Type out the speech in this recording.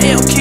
Hellcat.